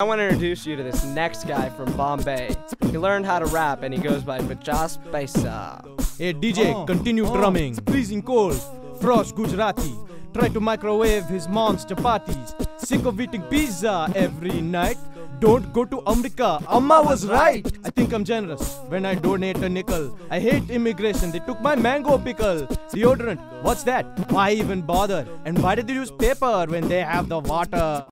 I want to introduce you to this next guy from Bombay. He learned how to rap and he goes by Pajas Paisa. Hey DJ, oh, continue oh, drumming. Freezing cold, frost Gujarati. Try to microwave his mom's chapatis. Sick of eating pizza every night. Don't go to America. Amma was right. I think I'm generous when I donate a nickel. I hate immigration. They took my mango pickle. Deodorant. What's that? Why even bother? And why did they use paper when they have the water?